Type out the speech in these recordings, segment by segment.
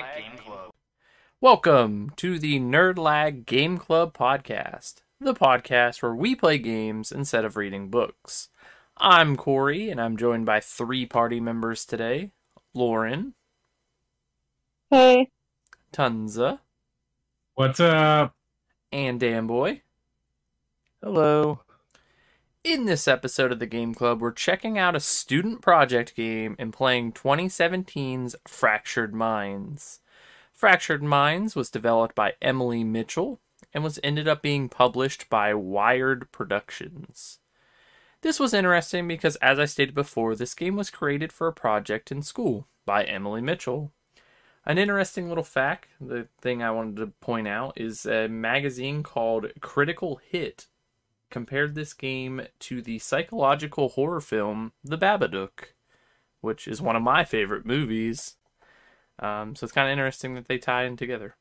Lag Game Club. Welcome to the Nerd Lag Game Club podcast, the podcast where we play games instead of reading books. I'm Corey, and I'm joined by three party members today Lauren, Hey, Tonsa, What's up? and Danboy. Hello. In this episode of the Game Club, we're checking out a student project game and playing 2017's Fractured Minds. Fractured Minds was developed by Emily Mitchell and was ended up being published by Wired Productions. This was interesting because, as I stated before, this game was created for a project in school by Emily Mitchell. An interesting little fact, the thing I wanted to point out, is a magazine called Critical Hit compared this game to the psychological horror film The Babadook, which is one of my favorite movies. Um, so it's kind of interesting that they tie in together.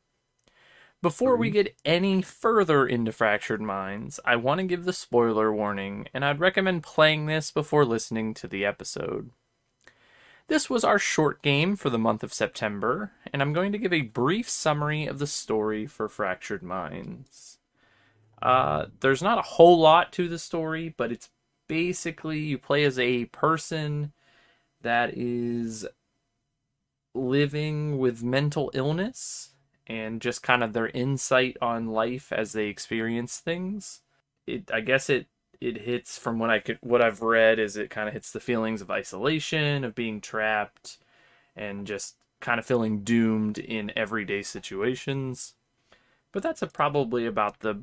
Before we get any further into Fractured Minds, I want to give the spoiler warning, and I'd recommend playing this before listening to the episode. This was our short game for the month of September, and I'm going to give a brief summary of the story for Fractured Minds. Uh, there's not a whole lot to the story, but it's basically you play as a person that is living with mental illness and just kind of their insight on life as they experience things. It, I guess it it hits from what I could what I've read is it kind of hits the feelings of isolation, of being trapped, and just kind of feeling doomed in everyday situations. But that's a, probably about the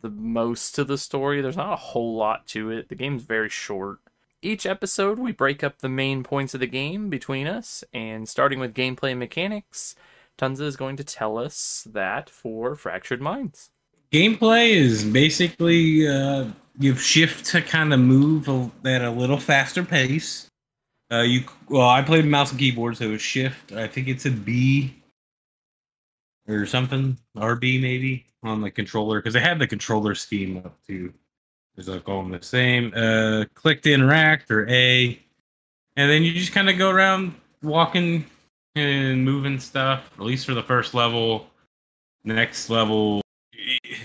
the most to the story. There's not a whole lot to it. The game's very short. Each episode, we break up the main points of the game between us, and starting with gameplay and mechanics, Tonsa is going to tell us that for Fractured Minds. Gameplay is basically uh, you shift to kind of move at a little faster pace. Uh, you well, I played mouse and keyboard, so shift. I think it's a B or something, RB maybe on the controller because they had the controller scheme up too. There's like all the same. Uh, click to interact or A, and then you just kind of go around walking and moving stuff. At least for the first level. Next level,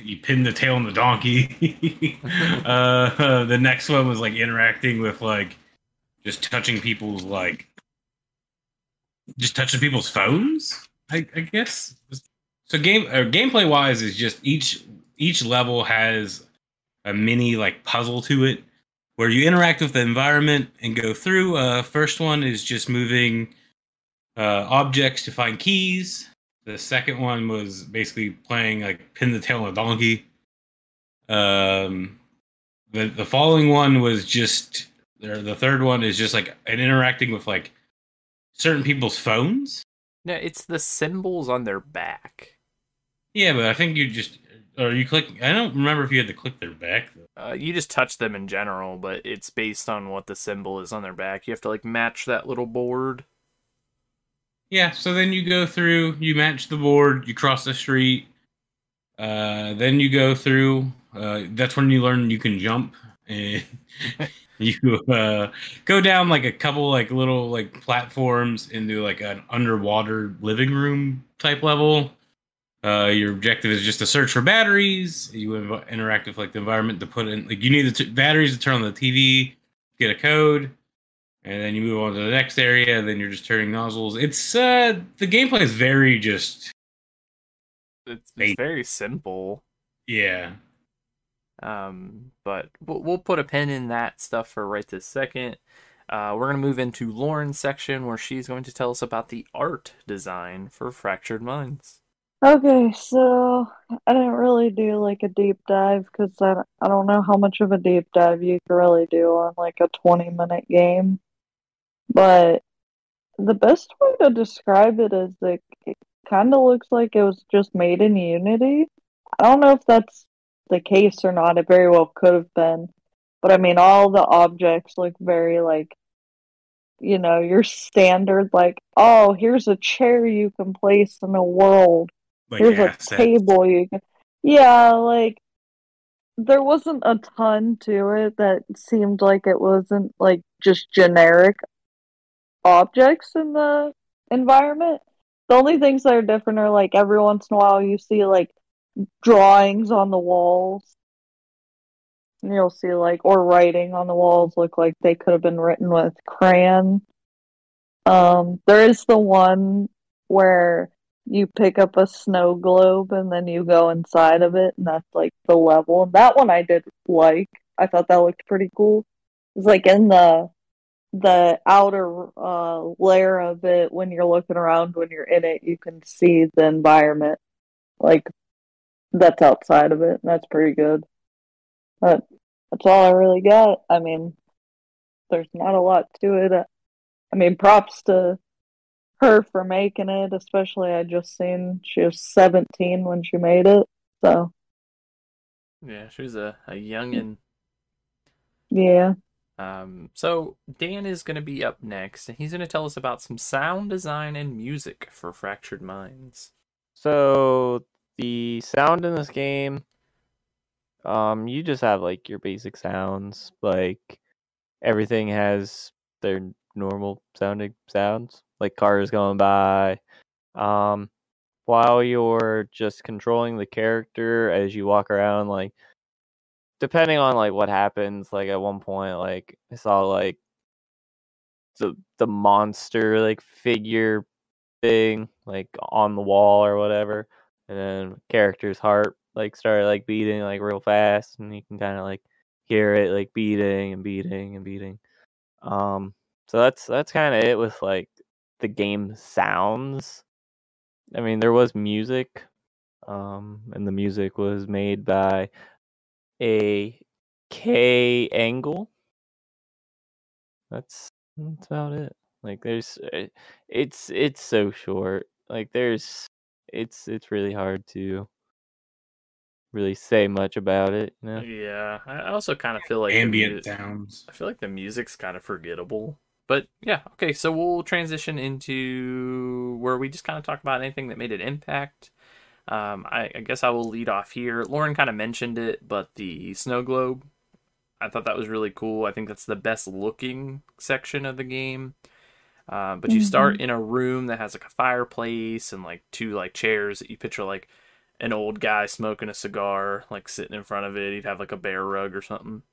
you pin the tail on the donkey. uh, the next one was like interacting with like just touching people's like just touching people's phones. I, I guess. So game or gameplay wise is just each each level has a mini like puzzle to it where you interact with the environment and go through. Uh, first one is just moving uh, objects to find keys. The second one was basically playing like pin the tail on a donkey. Um, the the following one was just the third one is just like an interacting with like certain people's phones. No, it's the symbols on their back. Yeah, but I think you just or you click. I don't remember if you had to click their back. Though. Uh, you just touch them in general, but it's based on what the symbol is on their back. You have to like match that little board. Yeah, so then you go through, you match the board, you cross the street, uh, then you go through. Uh, that's when you learn you can jump, and you uh, go down like a couple like little like platforms into like an underwater living room type level. Uh, your objective is just to search for batteries. You interact with like the environment to put in like you need the t- batteries to turn on the TV, get a code, and then you move on to the next area. And then you're just turning nozzles. It's uh the gameplay is very just It's, it's very simple. yeah. Um, but we'll, we'll put a pin in that stuff for right this second. Uh, we're gonna move into Lauren's section where she's going to tell us about the art design for Fractured Minds. Okay, so I didn't really do like a deep dive because I, I don't know how much of a deep dive you can really do on like a 20 minute game. But the best way to describe it is like it kind of looks like it was just made in Unity. I don't know if that's the case or not. It very well could have been. But I mean, all the objects look very like, you know, your standard, like, oh, here's a chair you can place in a world. Like Here's a table you can. Yeah, like there wasn't a ton to it that seemed like it wasn't like just generic objects in the environment. The only things that are different are like every once in a while you see like drawings on the walls. And you'll see like or writing on the walls look like they could have been written with crayon. Um, there is the one where you pick up a snow globe and then you go inside of it and that's like the level. That one I did like. I thought that looked pretty cool. It's like in the the outer uh, layer of it when you're looking around when you're in it you can see the environment like that's outside of it that's pretty good but that's all i really got i mean there's not a lot to it i mean props to her for making it especially i just seen she was 17 when she made it so Yeah, she was a, a youngin. yeah Um, so Dan is going to be up next, and he's going to tell us about some sound design and music for Fractured Minds. So the sound in this game, um, you just have like your basic sounds. Like everything has their normal sounding sounds, like cars going by. Um, while you're just controlling the character as you walk around, like depending on like what happens, like at one point, like I saw like the the monster like figure thing like on the wall or whatever and then character's heart like started like beating like real fast and you can kind of like hear it like beating and beating and beating um so that's that's kind of it with like the game sounds. I mean there was music um and the music was made by a k angle. That's that's about it. Like there's uh, it's it's so short. Like there's it's it's really hard to really say much about it you know? Yeah, I I also kind of feel like Ambient mu- sounds. I feel like the music's kind of forgettable. But yeah, okay, so we'll transition into where we just kind of talk about anything that made an impact. Um, I, I guess I will lead off here. Lauren kind of mentioned it, but the snow globe, I thought that was really cool. I think that's the best looking section of the game. Uh, but you start in a room that has like a fireplace and like two like chairs that you picture like an old guy smoking a cigar, like sitting in front of it. He'd have like a bear rug or something.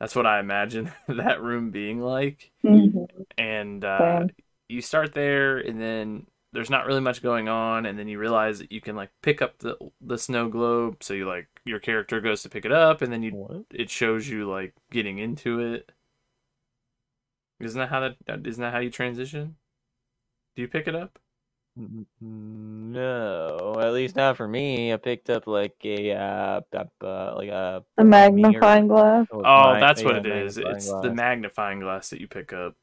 That's what I imagine that room being like. Mhm. And uh, Same. you start there, and then there's not really much going on, and then you realize that you can like pick up the the snow globe. So you like your character goes to pick it up, and then you what it shows you like getting into it. Isn't that how that isn't that how you transition? Do you pick it up? N- no at least not for me. I picked up like a uh, uh, like a the magnifying glass? Oh, Oh, that's what yeah, it is. magnifying It's the magnifying glass that you pick up,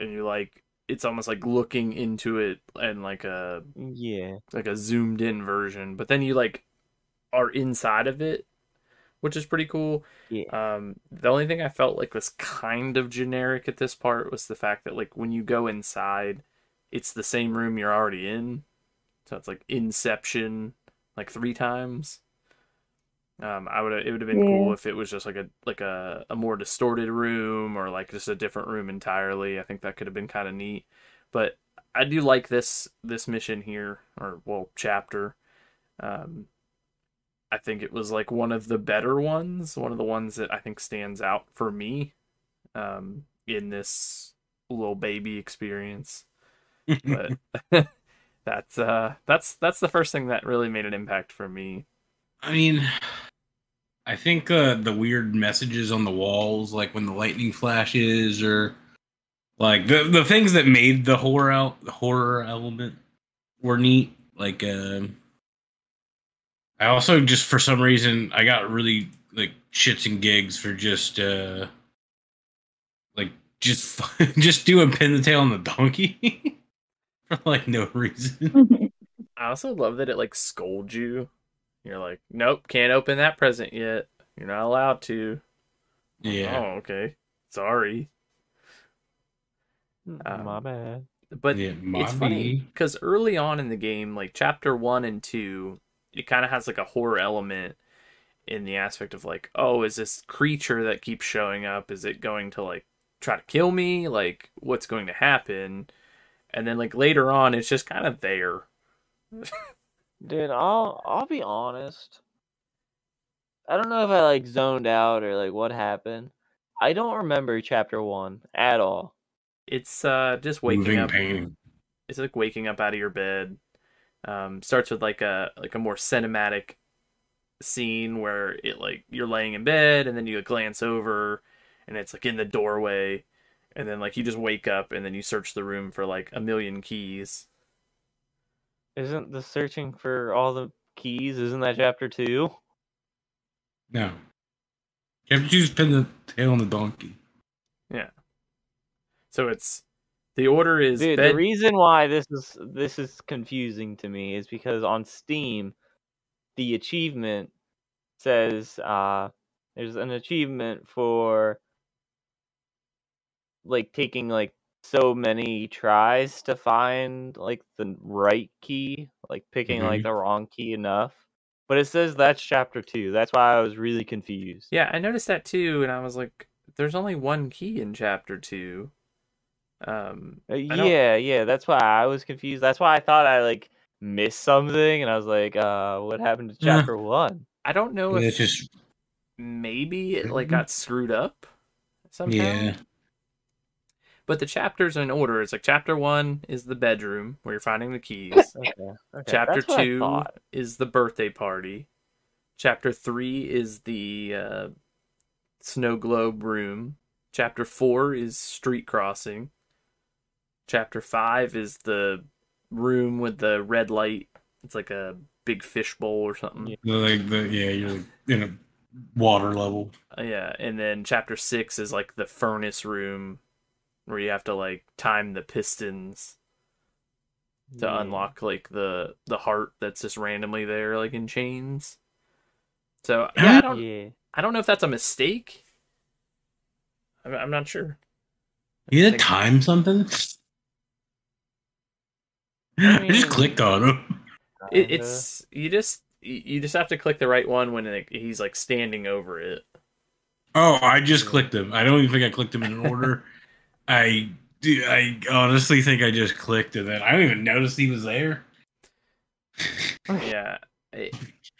and you're like it's almost like looking into it and like a yeah. like a zoomed in version. But then you like are inside of it, which is pretty cool. yeah. Um, the only thing I felt like was kind of generic at this part was the fact that like when you go inside, it's the same room you're already in, so it's like Inception like three times. Um, I would it would have been cool if it was just like a like a, a more distorted room or like just a different room entirely. I think that could have been kind of neat. But I do like this this mission here or well chapter. Um, I think it was like one of the better ones, one of the ones that I think stands out for me um, in this little baby experience. But that's uh, that's that's the first thing that really made an impact for me. I mean, I think uh, the weird messages on the walls, like when the lightning flashes, or like the the things that made the horror el- the horror element were neat. Like, uh, I also just for some reason I got really like shits and gigs for just uh, like just just doing pin the tail on the donkey for like no reason. I also love that it like scolds you. You're like, nope, can't open that present yet. You're not allowed to. Yeah. Oh, okay. Sorry. Mm, Um, my bad But yeah, it's funny because early on in the game, like chapter one and two, it kind of has like a horror element in the aspect of like, oh, is this creature that keeps showing up? Is it going to like try to kill me? Like, what's going to happen? And then like later on, it's just kind of there. Dude, I'll I'll be honest. I don't know if I like zoned out or like what happened. I don't remember chapter one at all. It's uh just waking Moving up. painting. It's like waking up out of your bed. Um, starts with like a like a more cinematic scene where it like you're laying in bed and then you glance over and it's like in the doorway and then like you just wake up and then you search the room for like a million keys. Isn't the searching for all the keys? Isn't that chapter two? No. You have to just pin the tail on the donkey. Yeah. So it's the order is Dude, bed- the reason why this is this is confusing to me is because on Steam, the achievement says uh there's an achievement for like taking like so many tries to find like the right key, like picking like the wrong key enough. But it says that's chapter two. That's why I was really confused. Yeah, I noticed that too, and I was like, "There's only one key in chapter two. Um, Uh, yeah, yeah, that's why I was confused. That's why I thought I like missed something, and I was like, uh, what happened to Yeah. chapter one? I don't know Yeah, if it's just maybe it like Mhm. got screwed up somehow. yeah. But the chapters are in order. It's like chapter one is the bedroom where you're finding the keys. Okay, okay. chapter that's two is the birthday party. Chapter three is the uh, snow globe room. Chapter four is street crossing. Chapter five is the room with the red light. It's like a big fish bowl or something. Yeah. Like the yeah, you're like in a water level. Uh, yeah, and then chapter six is like the furnace room, where you have to like time the pistons to Yeah. unlock like the the heart that's just randomly there, like in chains. So yeah, I don't Yeah. I don't know if that's a mistake. I'm, I'm not sure. You had to time something? I, just mean- clicked on him. It, it's you just you you just have to click the right one when like, he's like standing over it. Oh, I just clicked him. I don't even think I clicked him in order. I do. I honestly think I just clicked and then I don't even notice he was there. Yeah. I-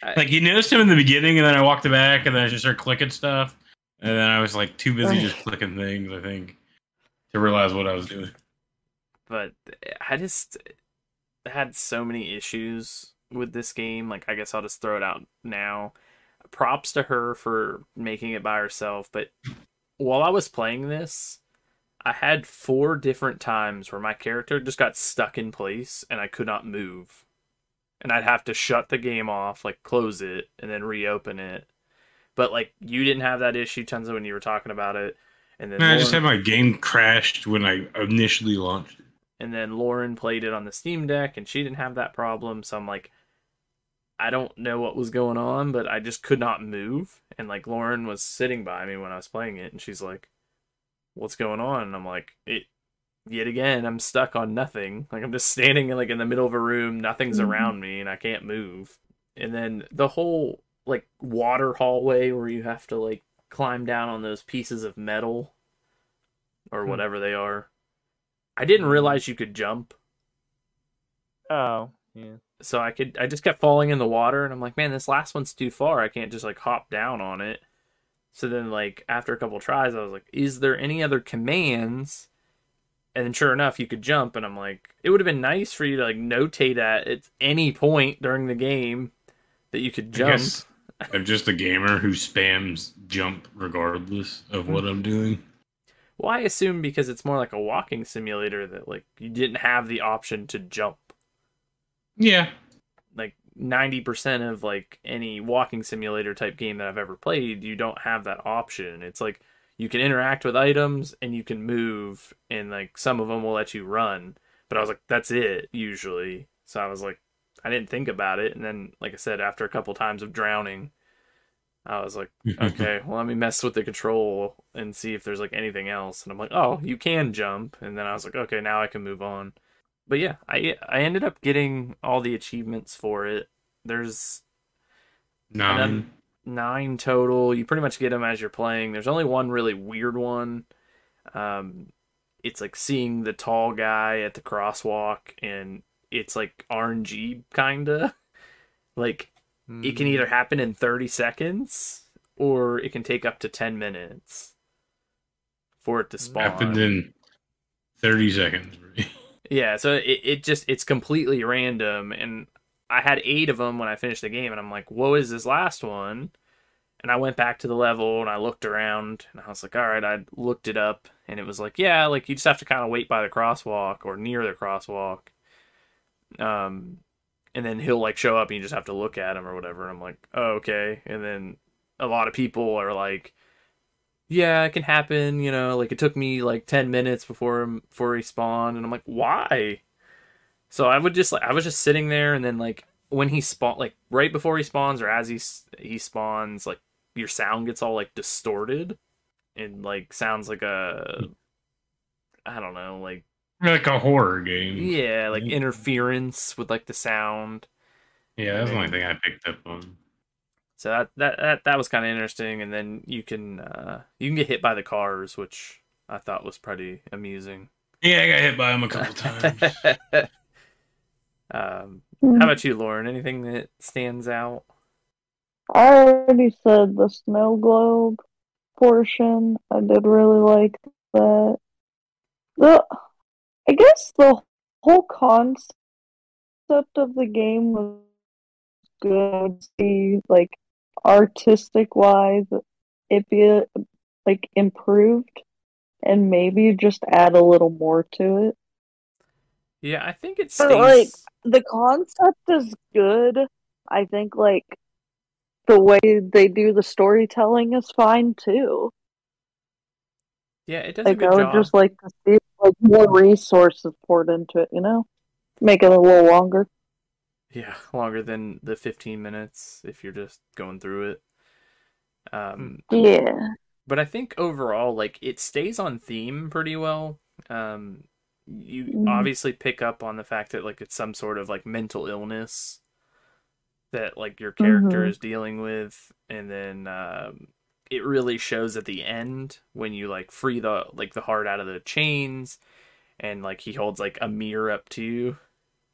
I- Like you noticed him in the beginning, and then I walked back, and then I just started clicking stuff, and then I was like too busy just clicking things. I think to realize what I was doing. but I just had so many issues with this game. Like, I guess I'll just throw it out now. Props to her for making it by herself, but while I was playing this, I had four different times where my character just got stuck in place and I could not move. And I'd have to shut the game off, like close it, and then reopen it. But like you didn't have that issue, Tonsa, when you were talking about it. And then I just had my game crashed when I initially launched it. and then Lauren played it on the Steam Deck and she didn't have that problem. So I'm like, I don't know what was going on, but I just could not move. And like Lauren was sitting by me when I was playing it, and she's like, "What's going on?" And I'm like, "It." Yet again, I'm stuck on nothing. Like I'm just standing like in the middle of a room, nothing's Mhm. around me, and I can't move. And then the whole like water hallway where you have to like climb down on those pieces of metal or Hmm. whatever they are. I didn't realize you could jump, Oh, yeah. so I could I just kept falling in the water, and I'm like, man, this last one's too far. I can't just like hop down on it. So then, like after a couple tries, I was like, is there any other commands? And then, sure enough, you could jump, and I'm like, it would have been nice for you to like notate at at any point during the game that you could I jump. I'm just a gamer who spams jump regardless of what I'm doing. Well, I assume because it's more like a walking simulator that like you didn't have the option to jump. Yeah, like 90% of like any walking simulator type game that I've ever played, you don't have that option. It's like you can interact with items and you can move and like some of them will let you run. But I was like that's it usually. So I was like I didn't think about it and then like I said after a couple times of drowning I was like okay, well let me mess with the control and see if there's like anything else and I'm like oh, you can jump and then I was like okay, now I can move on but yeah, I I ended up getting all the achievements for it. There's nine. nine total. You pretty much get them as you're playing. There's only one really weird one. Um, it's like seeing the tall guy at the crosswalk and it's like RNG kinda. Like it can Mm. either happen in 30 seconds or it can take up to 10 minutes for it to spawn. Happened in thirty seconds. Yeah, so it, it just it's completely random and I had 8 of them when I finished the game and I'm like, "What is this last one?" And I went back to the level and I looked around and I was like, "All right, I looked it up." And it was like, "Yeah, like you just have to kind of wait by the crosswalk or near the crosswalk." Um and then he'll like show up and you just have to look at him or whatever. And I'm like, "Oh, okay." And then a lot of people are like, yeah, it can happen. You know, like it took me like ten minutes before him before he spawned, and I'm like, why? So I would just like I was just sitting there, and then like when he spawn, like right before he spawns or as he he spawns, like your sound gets all like distorted, and like sounds like a I don't know, like like a horror game. yeah, like interference with like the sound. Yeah, that's the only thing I picked up on. So that that that, that was kind of interesting, and then you can uh, you can get hit by the cars, which I thought was pretty amusing. Yeah, I got hit by them a couple times. um, how about you, Lauren? Anything that stands out? I already said the snow globe portion. I did really like that. The I guess the whole concept of the game was good. See, like artistic wise, it be like improved, and maybe just add a little more to it. Yeah, I think it's stays. like, the concept is good. I think like the way they do the storytelling is fine too. yeah, it does a Like good I would job. just like to see like more resources poured into it, you know? Make it a little longer. Yeah, longer than the 15 minutes if you're just going through it. Um, Yeah. but I think overall, like it stays on theme pretty well. Um, you Mhm. obviously pick up on the fact that like it's some sort of like mental illness that like your character Mhm. is dealing with, and then um, it really shows at the end when you like free the like the heart out of the chains, and like he holds like a mirror up to you,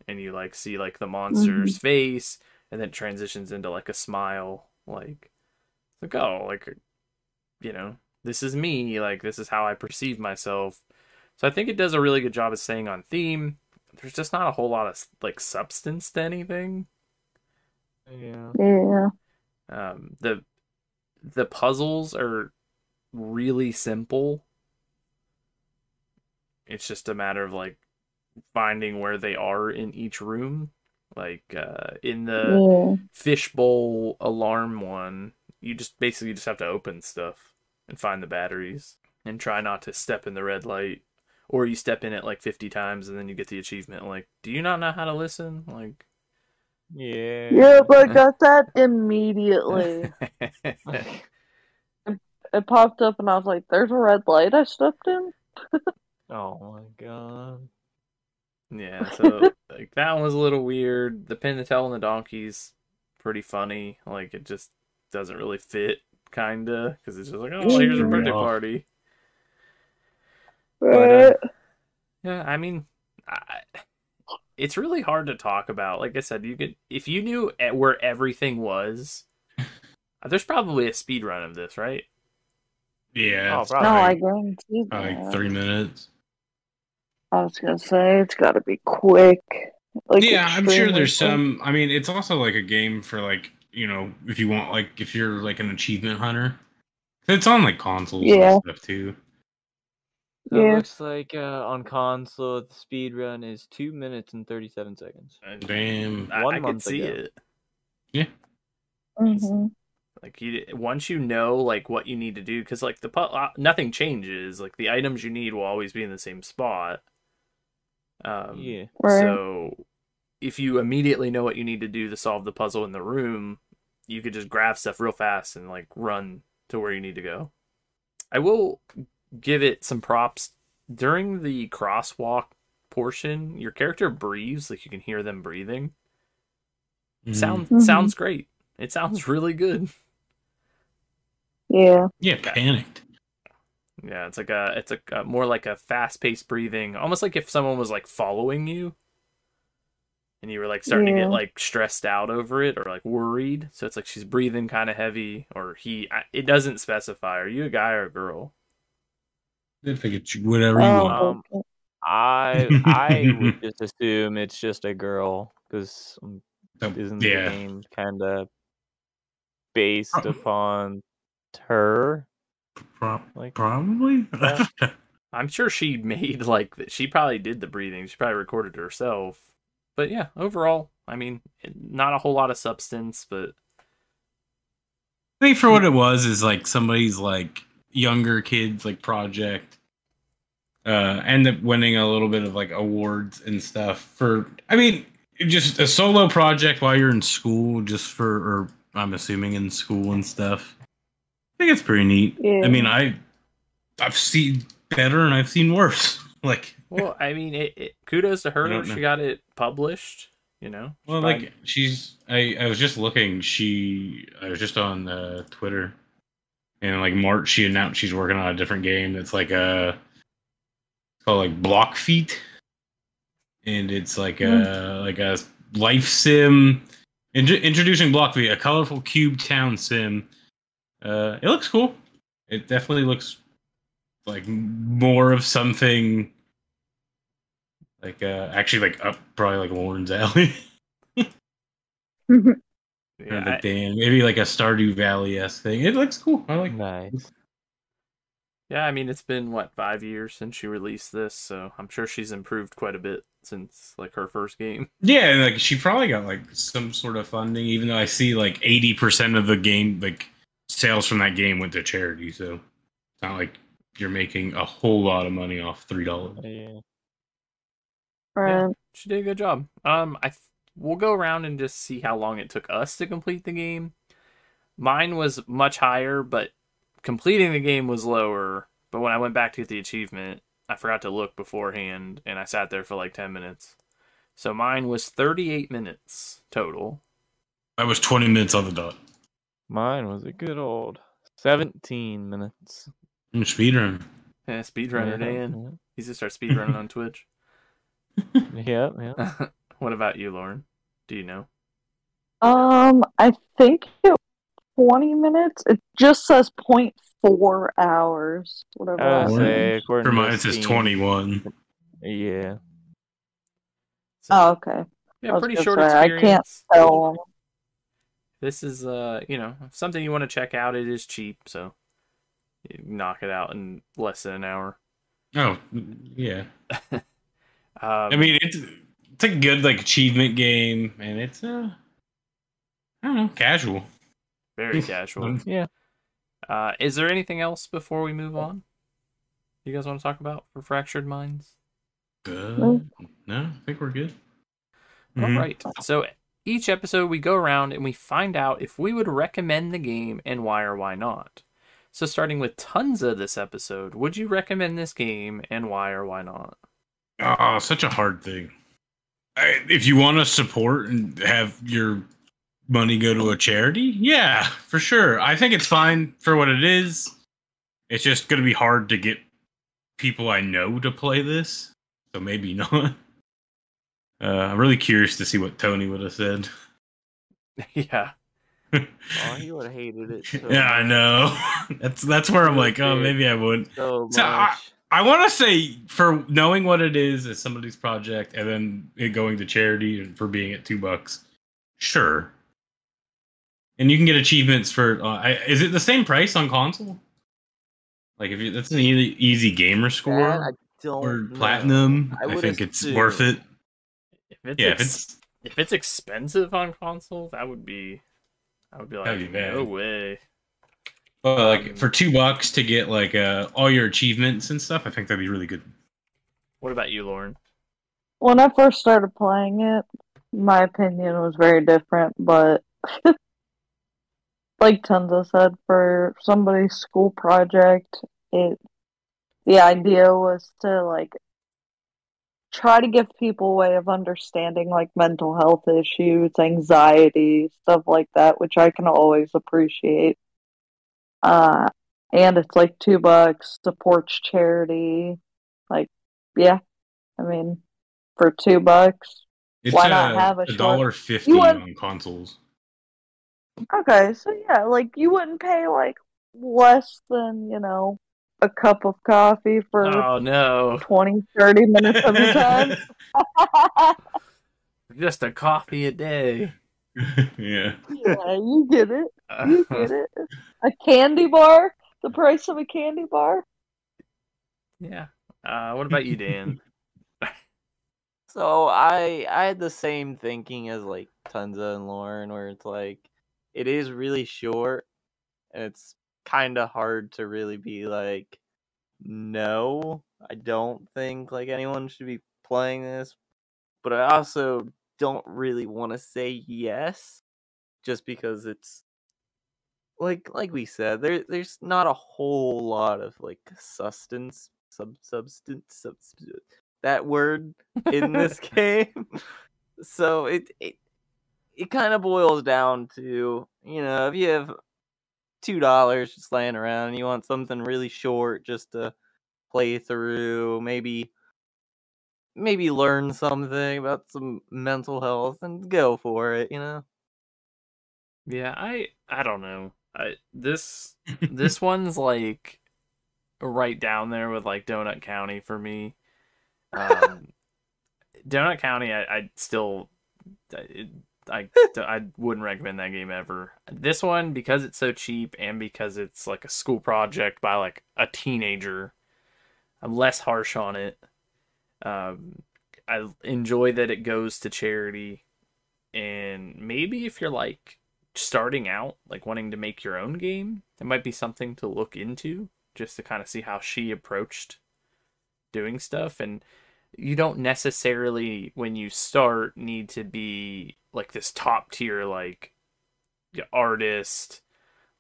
and you like see like the monster's face, and then transitions into like a smile, like like oh like you know this is me like this is how i perceive myself. So i think it does a really good job of staying on theme. There's just not a whole lot of like substance to anything. Yeah. Yeah. um the the puzzles are really simple. It's just a matter of like finding where they are in each room like uh in the Yeah. fishbowl alarm one, you just basically just have to open stuff and find the batteries and try not to step in the red light. Or you step in it like 50 times and then you get the achievement like, do you not know how to listen? Like, Yeah. Yeah, but I got that immediately. It popped up and I was like, there's a red light I stepped in? oh my god. Yeah, so like that one was a little weird. The pin, the tail, and the donkey's pretty funny. Like, it just doesn't really fit, kinda, because it's just like, oh, here's a birthday party. Right. uh, Yeah, I mean, I, it's really hard to talk about. Like I said, you could if you knew where everything was. There's probably a speed run of this, right? Yeah, Oh, probably. no, I guarantee that. like three minutes. I was gonna say it's gotta be quick. Like yeah, I'm sure there's quick. some. I mean, it's also like a game for like you know if you want like if you're like an achievement hunter. It's on like consoles Yeah. and stuff too. So it Yeah. looks like uh, on console the speed run is two minutes and thirty seven seconds. Damn. I, One I could month see ago. it. Mhm. Like you, once you know like what you need to do, because like the pu- uh, nothing changes. Like the items you need will always be in the same spot. Um, Yeah. Right. So if you immediately know what you need to do to solve the puzzle in the room, you could just grab stuff real fast and like run to where you need to go. I will give it some props during the crosswalk portion. Your character breathes, like you can hear them breathing. Mhm. Sounds Mhm. sounds great. It sounds really good. Yeah. Yeah, panicked. Yeah, it's like a it's a, a more like a fast paced breathing, almost like if someone was like following you, and you were like starting to get like stressed out over it or like worried. So it's like she's breathing kind of heavy, or he. I- It doesn't specify. Are you a guy or a girl? I think it's whatever you Oh, want. Um, okay. I I would just assume it's just a girl because isn't the yeah. game kind of based upon her? Pro- Like probably. Yeah. I'm sure she made like she probably did the breathing. She probably recorded herself. But yeah, overall, I mean, not a whole lot of substance, but I think for what it was is like somebody's like younger kids like project uh end up winning a little bit of like awards and stuff for I mean just a solo project while you're in school just for or I'm assuming in school and stuff. I think it's pretty neat. Yeah. I mean I I've seen better and I've seen worse. Like well, I mean, it, it, kudos to her. She got it published. You know, She Well, probably- like she's, I, I was just looking. She, I was just on uh, Twitter, and like March, she announced she's working on a different game. It's like a, it's called like Block Feet, and it's like a like a life sim. Int- introducing Block Feet, a colorful cube town sim. Uh, it looks cool. It definitely looks like more of something. Like uh, actually, like up probably like Warren's alley. yeah, Yeah, I- like Dan, maybe like a Stardew Valley s thing. It looks cool. I like. nice. yeah. I mean, it's been what five years since she released this, so I'm sure she's improved quite a bit since like her first game. Yeah, and, like she probably got like some sort of funding, even though I see like eighty percent of the game, like sales from that game went to charity. So it's not like you're making a whole lot of money off three dollars. Yeah. Right. She did a good job. Um, I th- we'll go around and just see how long it took us to complete the game. Mine was much higher, but completing the game was lower. But when I went back to get the achievement, I forgot to look beforehand, and I sat there for like ten minutes. So mine was thirty-eight minutes total. I was twenty minutes on the dot. Mine was a good old 17 minutes. I'm a speedrunner. Yeah, speedrunner yeah, Dan. He's just start speedrunning on Twitch. Yeah, yeah. what about you, Lauren? Do you know? Um, I think it was 20 minutes. It just says 0.4 hours. Whatever. I that would Wow. say, according For to mine, it says twenty one. Yeah. So, Oh, okay. yeah, I was pretty gonna short say, I can't experience. Tell. This is uh you know something you want to check out it is cheap so you knock it out in less than an hour Oh yeah. um, I mean, it's it's a good like achievement game, and it's uh, I don't know, casual. very casual Yeah. uh is there anything else before we move on you guys want to talk about for fractured minds Good. Mm. No, I think we're good. All Mhm. right so each episode we go around and we find out if we would recommend the game and why or why not so starting with Tonsa this episode would you recommend this game and why or why not Oh, such a hard thing. I, if you want to support and have your money go to a charity, yeah, for sure. I think it's fine for what it is. It's just going to be hard to get people I know to play this, so maybe not. Uh, I'm really curious to see what Tony would have said. yeah Oh, he would have hated it. So yeah, I know. that's that's where I'm like, oh, maybe I would. So So, I- I want to say for knowing what it is as somebody's project and then it going to charity and for being at two bucks, sure. And you can get achievements for. Uh, I, is it the same price on console? Like if you, that's an easy, easy gamer score That I don't or know. platinum, I, would think it's assume. worth it. If it's, Yeah, ex- if it's if it's expensive on console, that would be, I would be like, That'd be no way. well, like Um, for two bucks to get like uh, all your achievements and stuff, I think that'd be really good. What about you, Lauren? When I first started playing it, my opinion was very different, but like Tonsa said, for somebody's school project, it the idea was to like try to give people a way of understanding like mental health issues, anxiety, stuff like that, which I can always appreciate. Uh, and it's like two bucks, supports charity. Like, yeah, I mean, for two bucks, It's Why not uh, have a a dollar fifty on consoles. Okay, so yeah, like you wouldn't pay like less than, you know, a cup of coffee for Oh no, 20, 30 minutes of your time. just a coffee a day. yeah. yeah, you get it. You get it. A candy bar? The price of a candy bar? yeah. Uh, what about you, Dan? So I I had the same thinking as like Tonsa and Lauren, where it's like it is really short, and it's kind of hard to really be like, no, I don't think like anyone should be playing this, but I also don't really want to say yes, just because it's like like we said, there there's not a whole lot of like sustenance sub substance substance that word in this game. So it it it kind of boils down to you know if you have two dollars just laying around and you want something really short just to play through, maybe maybe learn something about some mental health and go for it. You know. Yeah, I I don't know. I this this one's like right down there with like Donut County for me. Um, Donut County, I, I still, I, I, I wouldn't recommend that game ever. This one, because it's so cheap and because it's like a school project by like a teenager, I'm less harsh on it. Um, I enjoy that it goes to charity, and maybe if you're like starting out, like wanting to make your own game, it might be something to look into just to kind of see how she approached doing stuff. And you don't necessarily, when you start, need to be like this top tier, like artist,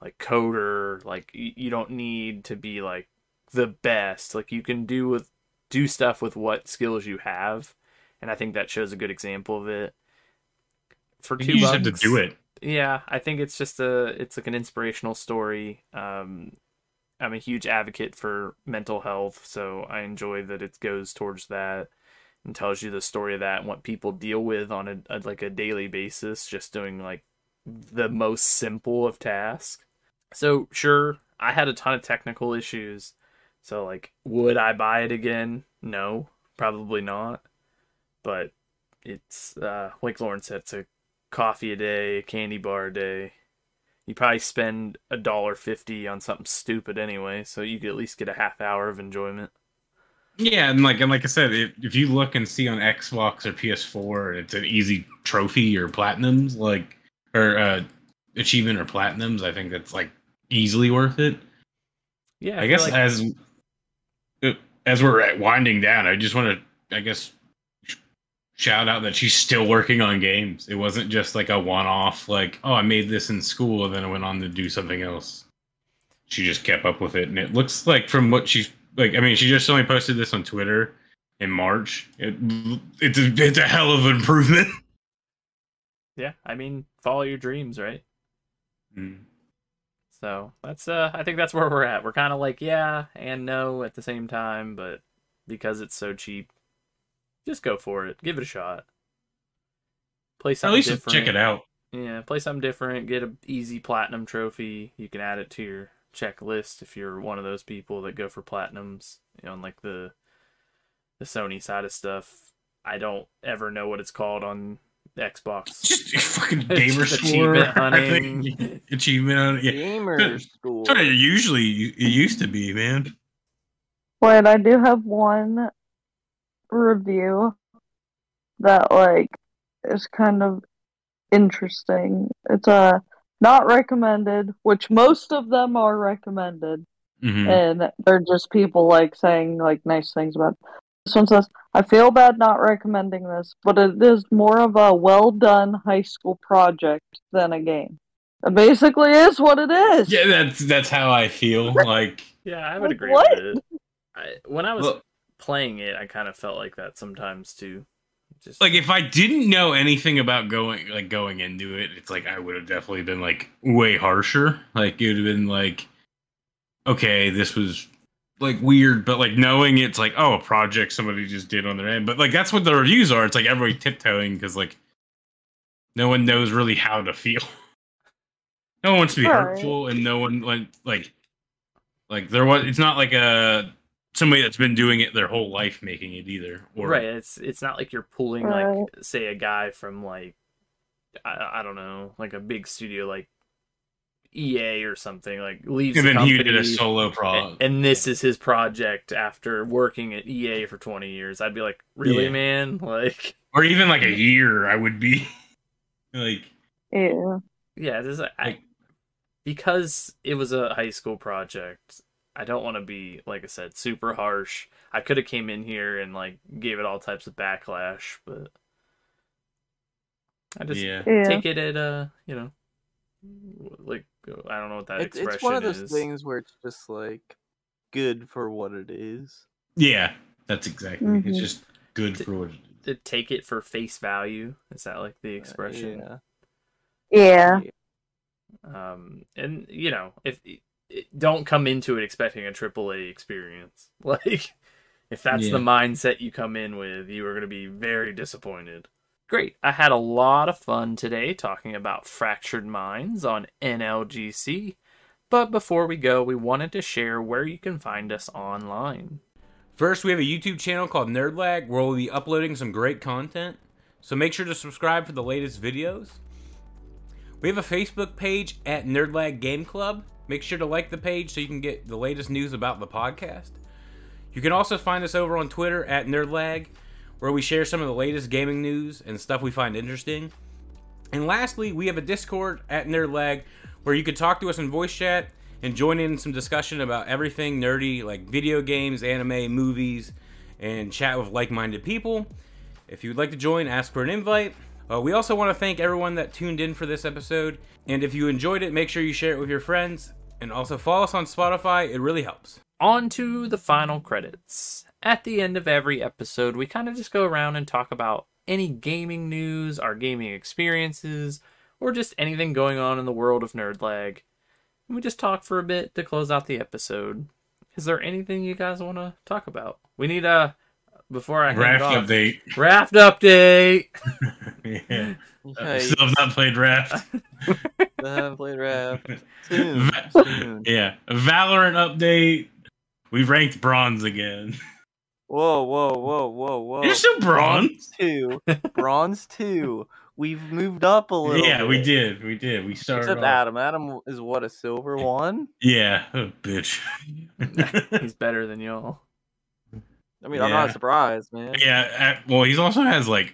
like coder. Like you, don't need to be like the best. Like you can do with do stuff with what skills you have, and I think that shows a good example of it. For two You bucks, have to do it. yeah, I think it's just a it's like an inspirational story. Um, I'm a huge advocate for mental health, so I enjoy that it goes towards that and tells you the story of that and what people deal with on a, a like a daily basis, just doing like the most simple of tasks. So sure, I had a ton of technical issues. So like, would I buy it again? No, probably not. But it's uh, like Lauren said, it's a coffee a day, a candy bar a day. You probably spend a dollar fifty on something stupid anyway, so you could at least get a half hour of enjoyment. Yeah, and like and like I said, if, if you look and see on Xbox or PS4, it's an easy trophy or platinums, like or uh, achievement or platinums. I think that's like easily worth it. Yeah, I, feel guess like- as uh, as we're winding down, I just want to, I guess, shout out that she's still working on games. It wasn't just like a one-off, like, oh, I made this in school, and then I went on to do something else. She just kept up with it, and it looks like from what she's like. I mean, she just only posted this on Twitter in March. It, it's a, it's a hell of an improvement. yeah, I mean, follow your dreams, right? Mm. So that's uh I think that's where we're at. We're kind of like yeah and no at the same time, but because it's so cheap, just go for it. Give it a shot. Play At least different. check it out. Yeah, play something different. Get an easy platinum trophy. You can add it to your checklist if you're one of those people that go for platinums. You know, on like the the Sony side of stuff. I don't ever know what it's called on Xbox. Just fucking gamer score. achievement I hunting. think. Achievement hunting. Yeah. Gamer school. That's what it usually it used to be, man. Wait, I do have one review that like is kind of interesting. It's uh not recommended, which most of them are recommended, Mhm. and they're just people like saying like nice things about. It. This one says, "I feel bad not recommending this, but it is more of a well done high school project than a game." It basically is what it is. Yeah, that's that's how I feel. Like Yeah, I would Like, agree what? with it. I, when I was Well- playing it, I kind of felt like that sometimes too. Just like if I didn't know anything about going like going into it, it's like I would have definitely been like way harsher. Like it would have been like okay, this was like weird, but like knowing it's like oh a project somebody just did on their end, but like that's what the reviews are. It's like everybody tiptoeing because like no one knows really how to feel. no one wants to be Right. hurtful, and no one like like like there was. It's not like a somebody that's been doing it their whole life making it either. Or right. It's it's not like you're pulling Right. like say a guy from like I, I don't know like a big studio like EA or something like leaves and the then he did a solo pro. and, and this is his project after working at EA for 20 years. I'd be like, really, Yeah. man? Like, or even like a year, I would be like, Yeah. yeah, this I, Like- because it was a high school project. I don't want to be like I said super harsh. I could have came in here and like gave it all types of backlash, but I just yeah, Yeah. take it at uh you know like I don't know what that It's, expression it's one of those is. things where it's just like good for what it is. yeah, that's exactly. It's Mhm. just good for what it is. To take it for face value. Is that like the Uh, expression? yeah. Yeah. um and you know if it, don't come into it expecting a triple a experience like if that's the mindset you come in with you are going to be very disappointed great i had a lot of fun today talking about fractured minds on nlgc but before we go we wanted to share where you can find us online First, we have a YouTube channel called Nerdlag where we'll be uploading some great content. So make sure to subscribe for the latest videos. We have a Facebook page at Nerdlag Game Club. Make sure to like the page so you can get the latest news about the podcast. You can also find us over on Twitter at Nerdlag, where we share some of the latest gaming news and stuff we find interesting. And lastly, we have a Discord at Nerdlag where you can talk to us in voice chat and join in some discussion about everything nerdy like video games, anime, movies, and chat with like minded people. If you'd like to join, ask for an invite. Uh, we also want to thank everyone that tuned in for this episode. And if you enjoyed it, make sure you share it with your friends. And also follow us on Spotify, it really helps. on to the final credits. At the end of every episode, we kind of just go around and talk about any gaming news, our gaming experiences, or just anything going on in the world of Nerdlag. And we just talk for a bit to close out the episode. Is there anything you guys want to talk about? We need a before I hand Raft off, update. Raft update. yeah. I still have not played Raft. I haven't played Raft. Soon, Va- soon. yeah, Valorant update. We ranked bronze again. Whoa, whoa, whoa, whoa, whoa. You're still bronze. two. Bronze two. We've moved up a little. Yeah, we did. We did. We started. Except off- Adam. Adam is what a silver one. Yeah, oh, bitch. He's better than y'all. I mean, I'm not surprised, man. yeah. uh, well, he's also has like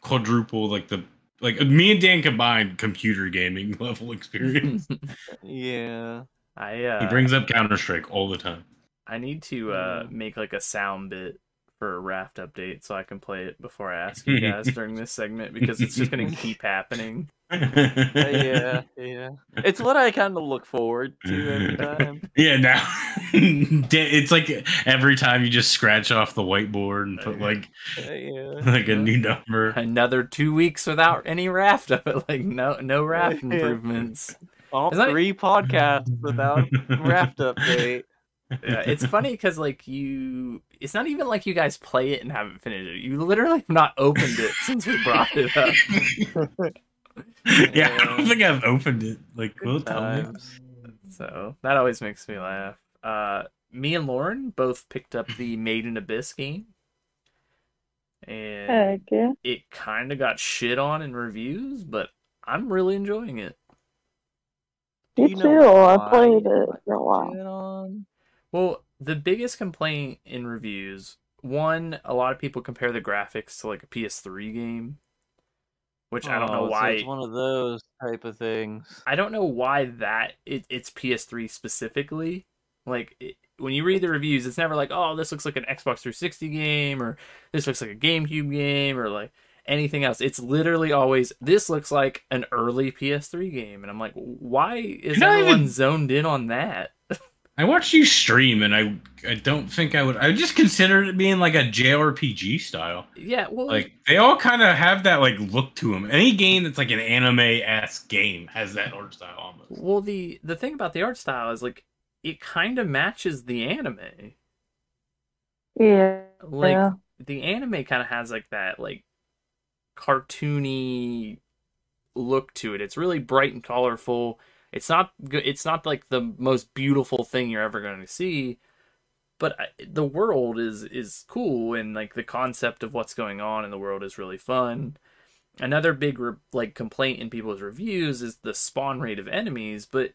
quadruple like the like me and Dan combined computer gaming level experience. Yeah. I uh, he brings up Counter Strike all the time. I need to uh, Mm. make like a sound bit for a raft update so I can play it before I ask you guys during this segment because it's just gonna keep happening. Yeah, yeah. It's what I kind of look forward to every time. Yeah, now it's like every time you just scratch off the whiteboard and put like Uh, yeah. like a new number. Another two weeks without any raft of it, like no no raft Yeah. improvements. All Is that- three podcasts without raft update. Yeah, it's funny because like you, it's not even like you guys play it and haven't finished it. You literally have not opened it since we brought it up. yeah, I don't think I've opened it. Like, Good will it tell me? times. So that always makes me laugh. Uh, me and Lauren both picked up the Made in Abyss game, and Heck yeah. it kind of got shit on in reviews, but I'm really enjoying it. Me you too. know I played it for a while. it on? Well, the biggest complaint in reviews, one, a lot of people compare the graphics to like a PS3 game, which I don't know Oh, why. it's one of those type of things. I don't know why that it, it's PS3 specifically. Like it, when you read the reviews, it's never like, "Oh, this looks like an Xbox 360 game," or "This looks like a GameCube game," or like anything else. It's literally always, "This looks like an early PS3 game," and I'm like, "Why is everyone even- zoned in on that?" I watched you stream, and I I don't think I would. I would just consider it being like a JRPG style. Yeah, well, Like they all kind of have that like look to them. Any game that's like an anime ass game has that art style almost. Well, the the thing about the art style is like it kind of matches the anime. Yeah. Like yeah. the anime kind of has like that like cartoony look to it. It's really bright and colorful. It's not. It's not like the most beautiful thing you're ever going to see, but the world is is cool and like the concept of what's going on in the world is really fun. Another big re- like complaint in people's reviews is the spawn rate of enemies, but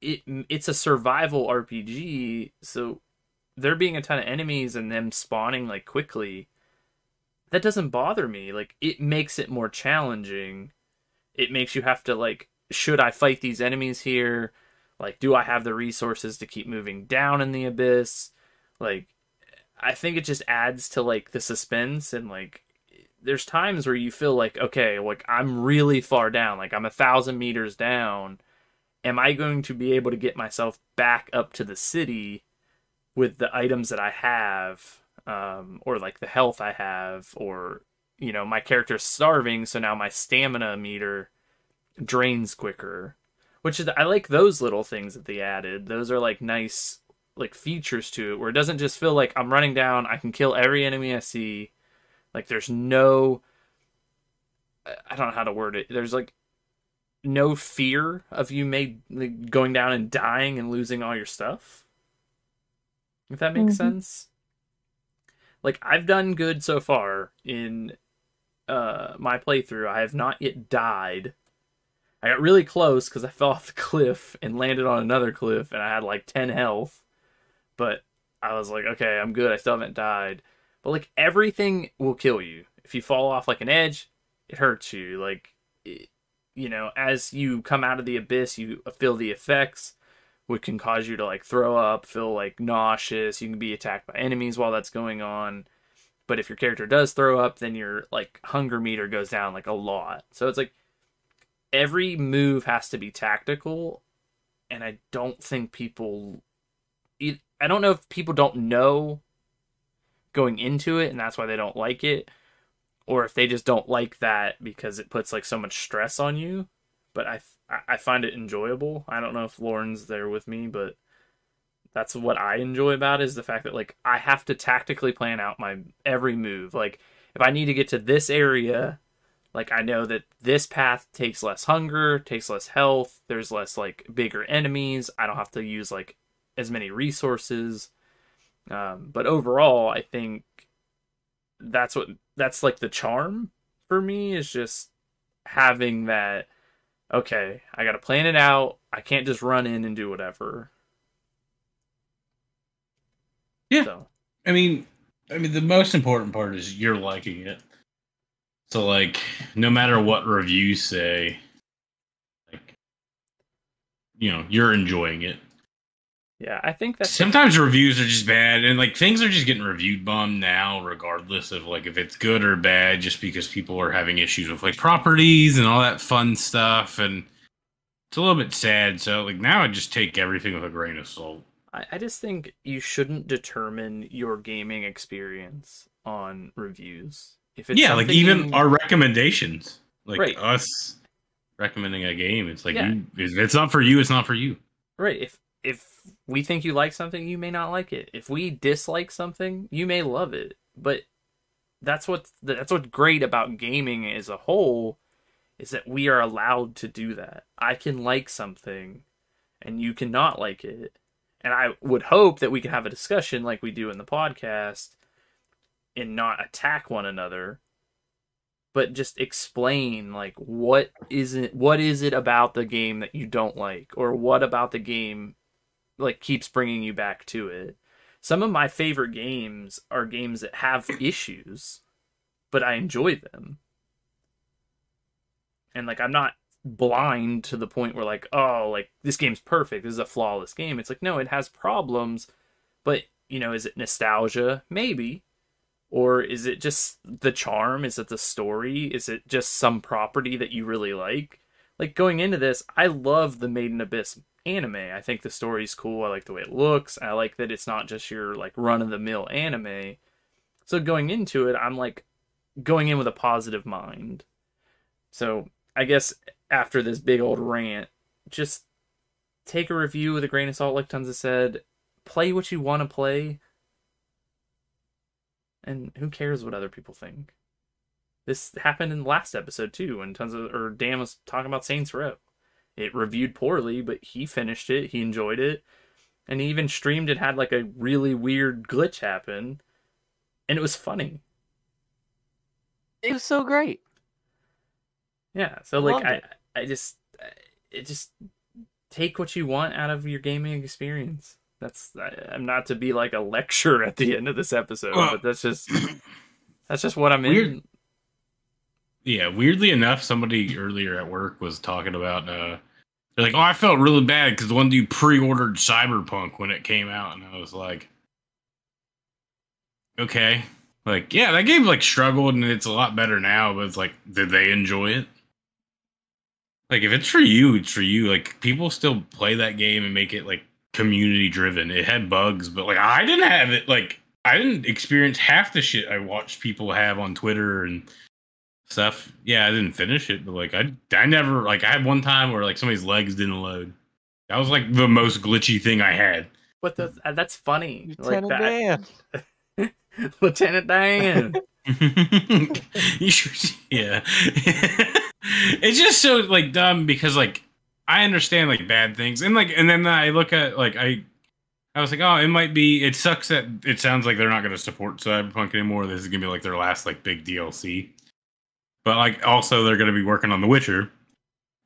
it it's a survival RPG, so there being a ton of enemies and them spawning like quickly that doesn't bother me like it makes it more challenging it makes you have to like should i fight these enemies here? Like do i have the resources to keep moving down in the abyss? Like i think it just adds to like the suspense and like there's times where you feel like okay like i'm really far down like i'm a thousand meters down. Am i going to be able to get myself back up to the city with the items that I have, um, or like the health I have, or you know, my character's starving, so now my stamina meter drains quicker. Which is I like those little things that they added. Those are like nice like features to it where it doesn't just feel like I'm running down, I can kill every enemy I see. Like there's no I don't know how to word it. There's like no fear of you may like, going down and dying and losing all your stuff if that makes Mhm. sense. Like I've done good so far in uh my playthrough. I have not yet died. I got really close because I fell off the cliff and landed on another cliff, and I had like ten health. But I was like, okay, I'm good. I still haven't died. But like everything will kill you if you fall off like an edge. It hurts you. Like, it, you know, as you come out of the abyss, you feel the effects which can cause you to like throw up, feel like nauseous. You can be attacked by enemies while that's going on. But if your character does throw up, then your like hunger meter goes down like a lot. So it's like every move has to be tactical, and I don't think people. I don't know if people don't know going into it, and that's why they don't like it, or if they just don't like that because it puts like so much stress on you. But I I find it enjoyable. I don't know if Lauren's there with me, but that's what I enjoy about it, is the fact that like I have to tactically plan out my every move. Like if I need to get to this area, like I know that this path takes less hunger, takes less health, there's less like bigger enemies. I don't have to use like as many resources. Um, but overall, I think that's what that's like the charm for me is just having that okay, I got to plan it out. I can't just run in and do whatever. Yeah. So, I mean, I mean, the most important part is you're liking it. So, like, no matter what reviews say, like, you know, you're enjoying it. yeah, I think that Sometimes reviews are just bad, and like things are just getting reviewed bummed now, regardless of like if it's good or bad, just because people are having issues with like properties and all that fun stuff, and it's a little bit sad. So, like now, I just take everything with a grain of salt. I, I just think you shouldn't determine your gaming experience on reviews. If it's yeah, like even our recommendations, like Right. us recommending a game, it's like Yeah. you, if it's not for you, it's not for you. right if if we think you like something, you may not like it. If we dislike something, you may love it. But that's what that's what's great about gaming as a whole is that we are allowed to do that. I can like something and you cannot like it. And I would hope that we can have a discussion like we do in the podcast and not attack one another but just explain like what isn't what is it about the game that you don't like? Or what about the game like keeps bringing you back to it? Some of my favorite games are games that have issues but i enjoy them. And like i'm not blind to the point where like oh like this game's perfect this is a flawless game. It's like no it has problems but you know is it nostalgia? Maybe or is it just the charm? Is it the story? Is it just some property that you really like? Like going into this i love the Made in Abyss anime. I think the story's cool. I like the way it looks. I like that it's not just your like run-of-the-mill anime. So going into it i'm like going in with a positive mind. So i guess after this big old rant just take a review with a grain of salt, like Tonsa has said. Play what you want to play, and who cares what other people think? This happened in the last episode too, when Tonsa or Dan was talking about Saints Row. It reviewed poorly, but he finished it. He enjoyed it, and he even streamed it. Had like a really weird glitch happen, and it was funny. It was so great. Yeah, so like I, it. I just, it just take what you want out of your gaming experience. That's I, I'm not to be like a lecture at the end of this episode, but that's just that's just what I'm Weird. in. Yeah, weirdly enough, somebody earlier at work was talking about. uh They're like, "Oh, I felt really bad because the one dude pre-ordered Cyberpunk when it came out," and I was like, "Okay, like, yeah, that game like struggled, and it's a lot better now. But it's like, did they enjoy it? Like, if it's for you, it's for you. Like, people still play that game and make it like community driven. It had bugs, but like, I didn't have it. Like, I didn't experience half the shit I watched people have on Twitter and." stuff. Yeah, I didn't finish it, but like I, I never like I had one time where like somebody's legs didn't load. That was like the most glitchy thing I had. But that's uh, that's funny. Lieutenant like that, Dan. Lieutenant Dan. you should, yeah. it's just so like dumb because like I understand like bad things and like and then I look at like I I was like, oh, it might be. It sucks that it sounds like they're not going to support Cyberpunk anymore. This is going to be like their last like big DLC. But like also they're going to be working on The Witcher.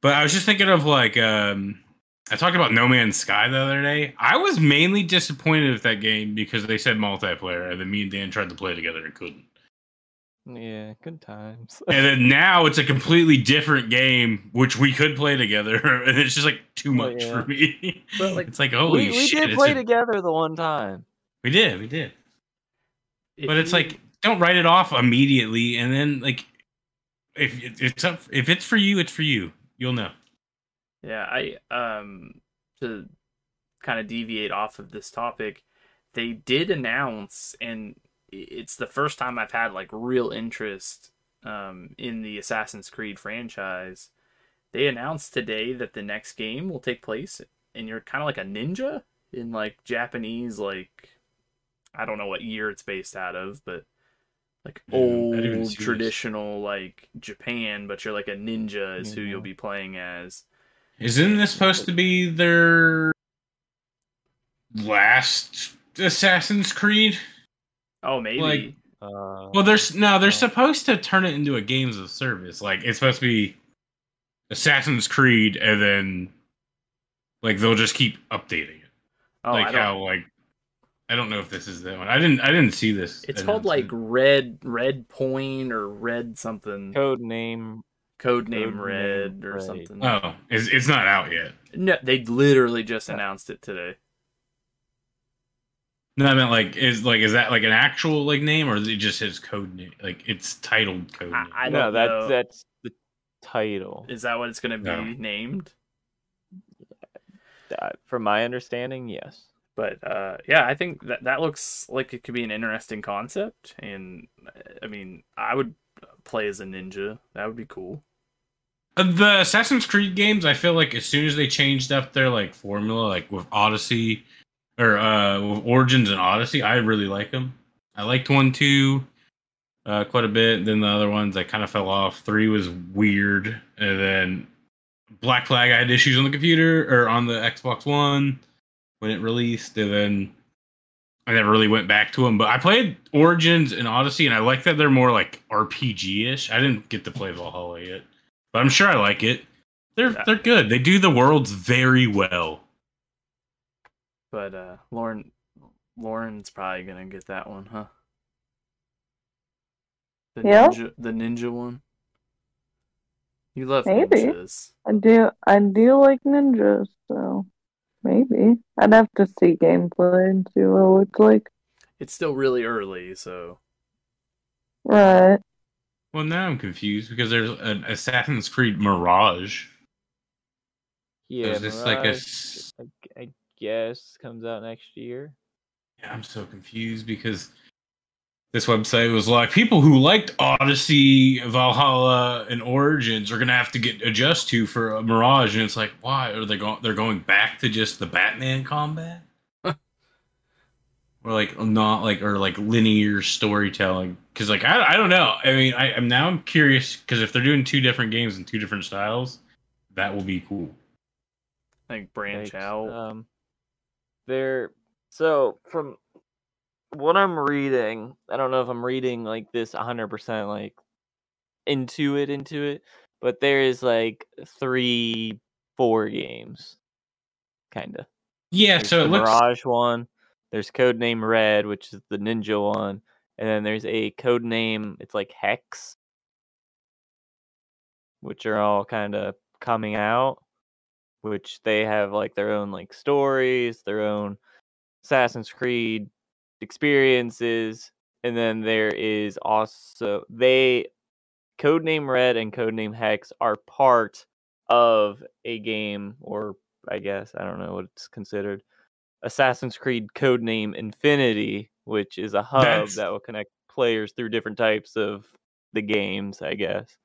But I was just thinking of like um I talked about No Man's Sky the other day. I was mainly disappointed with that game because they said multiplayer, and then me and Dan tried to play together and couldn't. Yeah, good times. And then now it's a completely different game, which we could play together, and it's just like too Oh, much yeah. for me. But, like, it's like holy we we shit! did play a- together the one time. we did, we did. If But it's you- like don't write it off immediately, and then like if it's up, if it's for you, it's for you. You'll know. Yeah, I um to kind of deviate off of this topic, they did announce and i- it's the first time I've had like real interest um in the Assassin's Creed franchise. They announced today that the next game will take place and you're kind of like a ninja in like Japanese like I don't know what year it's based out of, but like Yeah, I didn't even old traditional like Japan, but you're like a ninja is who you'll be playing as. Isn't this supposed to be their last Assassin's Creed? Oh, maybe. Like- Uh, Well, there's no. They're supposed to turn it into a games of service. Like it's supposed to be Assassin's Creed, and then like they'll just keep updating it. oh, I like don't- how like I don't know if this is that one. I didn't. I didn't see this. it's called like. Red Red Point or Red something. code name. Code name Codename Red or Red. something. Oh, it's, it's not out yet. No, they literally just announced it today. No, I meant like is like is that like an actual like name or is it just his code name? Like it's titled code I, name. I no, don't that's know. that's the title. Is that what it's going to be No. named? Uh, from my understanding, yes. But uh, yeah, I think that that looks like it could be an interesting concept, and uh, I mean, I would play as a ninja. That would be cool. Uh, The Assassin's Creed games, I feel like as soon as they changed up their like formula, like with Odyssey or uh Origins and Odyssey, I really like them. I liked one, two, uh, quite a bit. Then the other ones, I kind of fell off. Three was weird, and then Black Flag, I had issues on the computer or on the Xbox One when it released, and then I never really went back to them. But I played Origins and Odyssey, and I like that they're more like RPG ish. I didn't get to play Valhalla yet, but I'm sure I like it. They're Yeah. they're good. They do the worlds very well. But uh, Lauren, Lauren's probably gonna get that one, huh? The Yeah. ninja, the ninja one. You love Maybe. ninjas. I do. I do like ninjas, so maybe I'd have to see gameplay and see what it looks like. It's still really early, so Right. Well, now I'm confused because there's an Assassin's Creed Mirage. Yeah, is this like a? Mirage, s- I, I guess comes out next year. Yeah, I'm so confused because this website was like people who liked Odyssey, Valhalla, and Origins are gonna have to get adjust to for a Mirage, and it's like, why are they going? They're going back to just the Batman combat, or like not like or like linear storytelling? Because like I, I don't know. I mean, I, I'm now I'm curious because if they're doing two different games in two different styles, that will be cool. Like branch Like, out. Um, there. So from what I'm reading, I don't know if I'm reading like this 100% like into it, into it, but there is like three, four games, kind of. Yeah, There's so it looks Mirage one. There's Codename Red, which is the Ninja one, and then there's a Codename. It's like Hex, which are all kind of coming out. Which they have like their own like stories, their own Assassin's Creed experiences, and then there is also they Codename Red and Codename Hex are part of a game, or I guess I don't know what it's considered. Assassin's Creed Codename Infinity, which is a hub That's- that will connect players through different types of the games, I guess.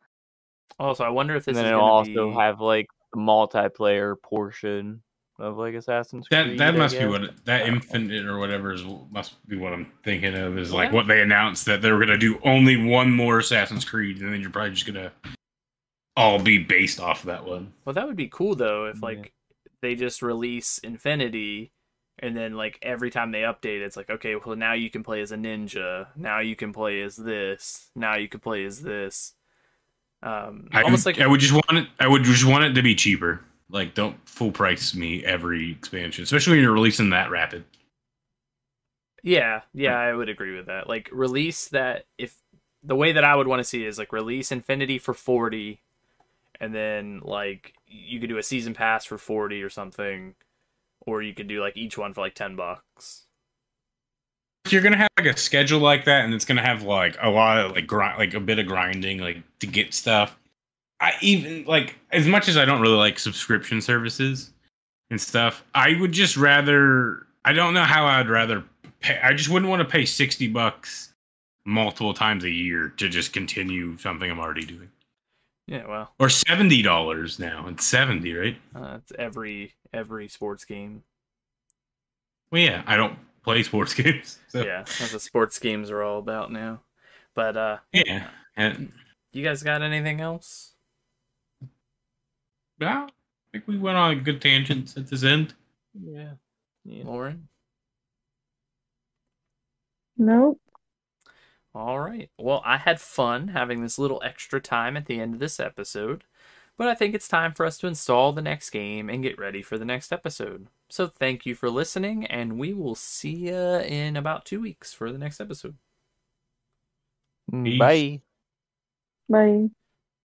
Also, I wonder if this and then is it'll also be... have like multiplayer portion of like Assassin's that Creed. that I must be what it- that I infinite or whatever is must be what I'm thinking of is like Yeah. what they announced that they were gonna do only one more Assassin's Creed and then you're probably just gonna all be based off of that one. Well, that would be cool though if Yeah. like they just release Infinity and then like every time they update it's like okay, well now you can play as a ninja. Now you can play as this. Now you can play as this. Um I, almost like I would just want it. I would just want it to be cheaper. Like, don't full price me every expansion, especially when you're releasing that rapid. Yeah, yeah, I would agree with that. Like release that if the way that I would want to see it is like release Infinity for 40 and then like you could do a season pass for 40 or something or you could do like each one for like 10 bucks. If you're gonna have like a schedule like that, and it's gonna have like a lot of like grind, like a bit of grinding, like to get stuff. I even like as much as I don't really like subscription services and stuff. I would just rather. I don't know how I'd rather pay. I just wouldn't want to pay sixty bucks multiple times a year to just continue something I'm already doing. Yeah, well, Or seventy dollars now. It's seventy, right? uh, it's every every sports game. Well, yeah. I don't play sports games. So, Yeah, that's what sports games are all about now. But uh yeah. And you guys got anything else? yeah, I think we went on a good tangent at this end. Yeah. Yeah. Lauren? Nope. All right. Well, I had fun having this little extra time at the end of this episode, but I think it's time for us to install the next game and get ready for the next episode. So thank you for listening, and we will see you in about two weeks for the next episode. Peace. Bye. Bye.